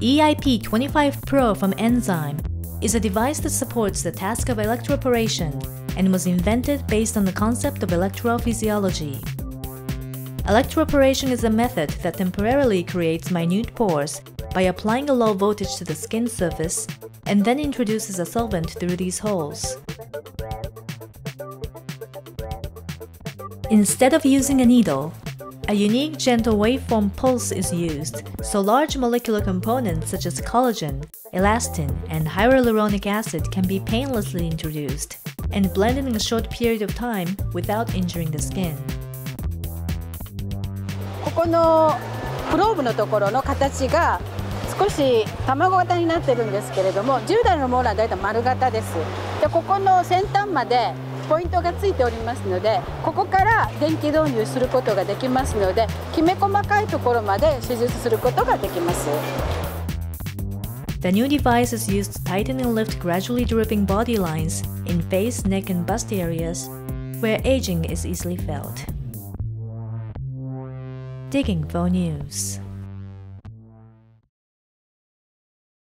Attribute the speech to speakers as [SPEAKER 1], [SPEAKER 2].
[SPEAKER 1] EIP25 Pro from Enzym is a device that supports the task of electroporation and was invented based on the concept of electrophysiology. Electroporation is a method that temporarily creates minute pores by applying a low voltage to the skin surface and then introduces a solvent through these holes. Instead of using a needle, a unique gentle waveform pulse is used, so large molecular components such as collagen, elastin, and hyaluronic acid can be painlessly introduced and blended in a short period of time without injuring the skin.
[SPEAKER 2] ここのグローブのところの形が少し卵型になってるんですけれども従来のものはだいたい丸型ですでここの先端まで ポイントがついておりますのでここから電気導入することができますのできめ細かいところまで手術することができます
[SPEAKER 1] The new device is used to tighten and lift gradually drooping body lines in face, neck, and bust areas where aging is easily felt. Digging for News